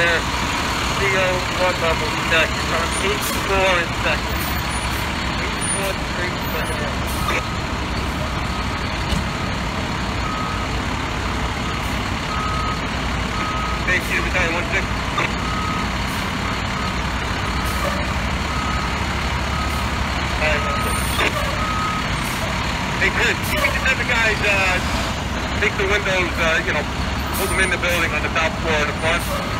their CO blood levels checked. It's on 84 in seconds. 84 degrees second. Thank you. Hey Chris, you can have the guys uh, take the windows, uh, you know, put them in the building on the top floor in the front.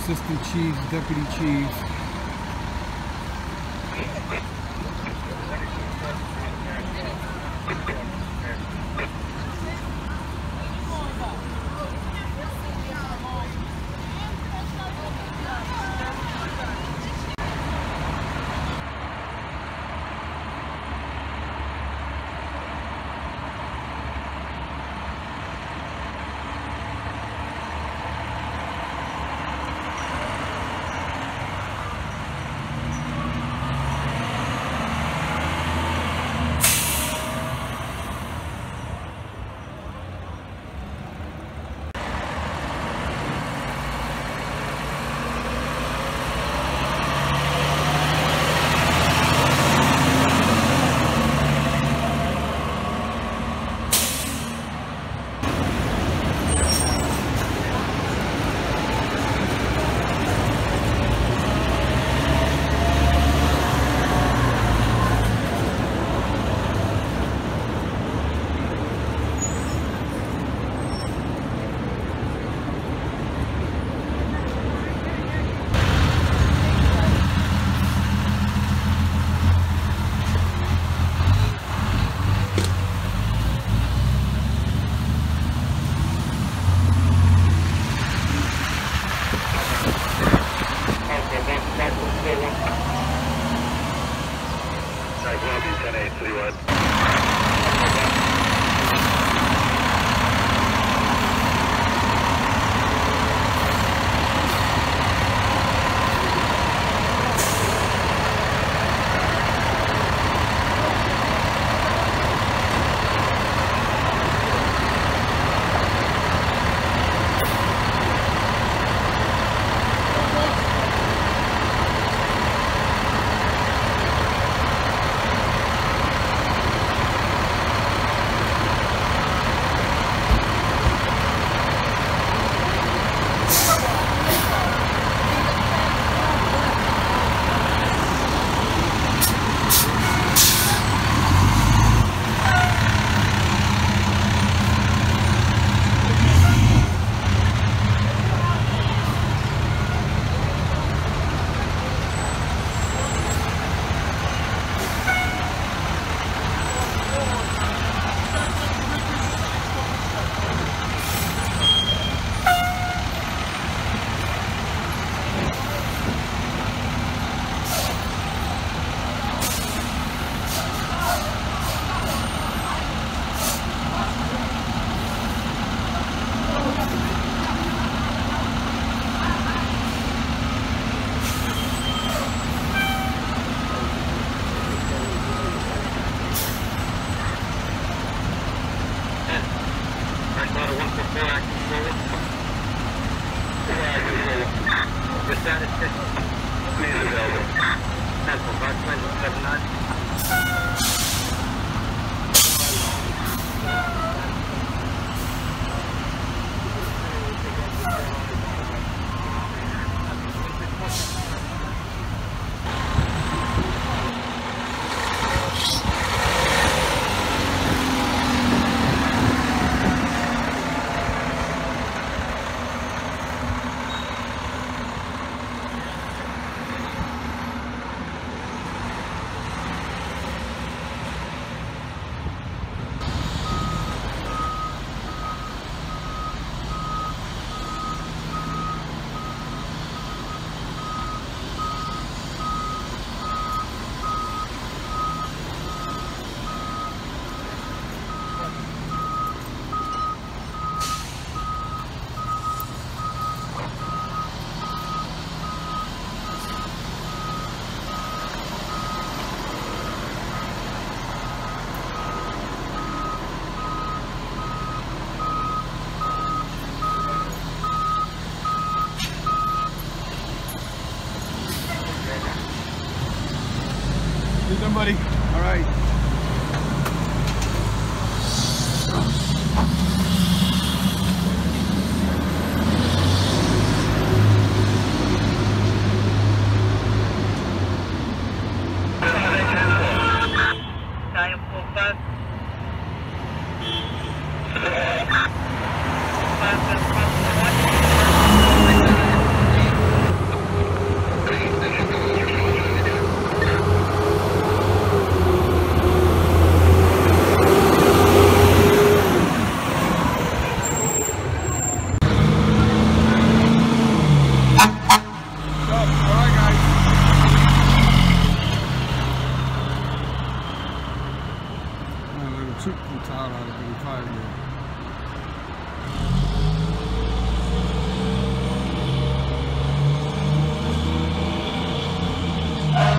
Assistant chiefs, deputy chiefs. 10-8, 3-1.